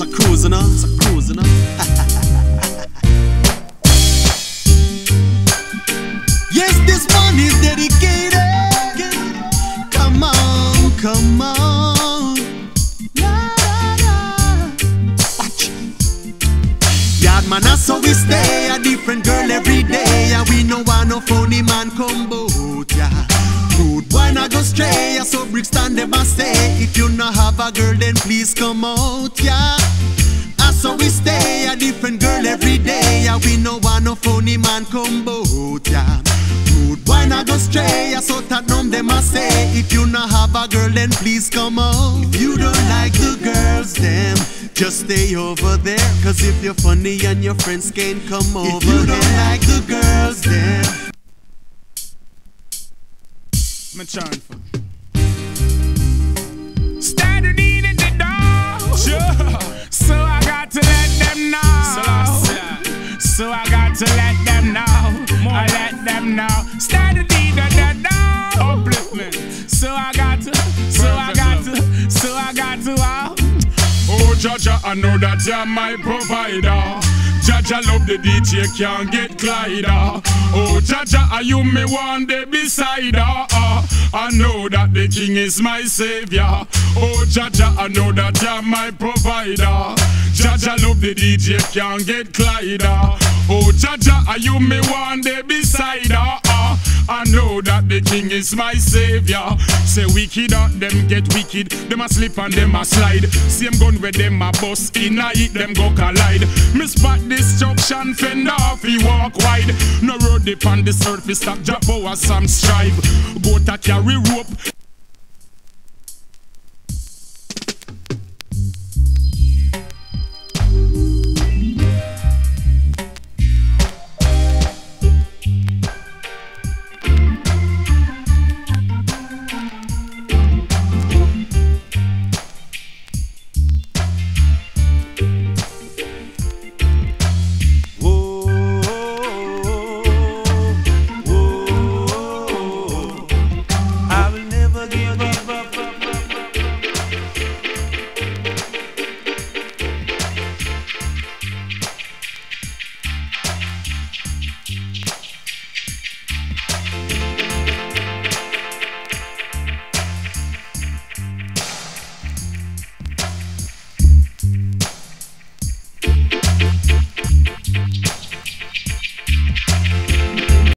You know. It's a Cruz, you yes, this one is dedicated. Come on, come on. Watch. Yard man, how we stay. A different girl every day. And we no want no phony man come boat, yeah. Rude boy not go stray. So Brixton them a say. If you not have a girl, then please come out, yeah. That's how we stay. A different girl every day. And we no want no phony man come boat, yeah. Rude boy not go stray. So that numb them a say. If you not have a girl, then please come out. If you don't like the girls, them. Just stay over there, cause if you're funny and your friends can't come over If you don't like the Chant for. Standing in the door. Sure. So I got to let them know. So I got to let them know. I let them know. Standing in the door. Upliftment. So I got to. So I got to. So I got to. Oh. Oh, Jah Jah, I know that you're my provider. Jah Jah love the DJ, can't get glider. Oh, Jah Jah, are you me one day beside her? I know that the king is my savior. Oh, Jah Jah, I know that you're my provider. Jah Jah love the DJ, can't get glider. Oh, Jah Jah, are you me one day beside her? I know that the king is my savior. Say wicked out, them get wicked. Them a slip and them a slide. Same gun where them a bust in a hit, them go collide. Me spot destruction, fend off, he walk wide. No road dip on the surface, stop drop over some strive. Go to carry rope.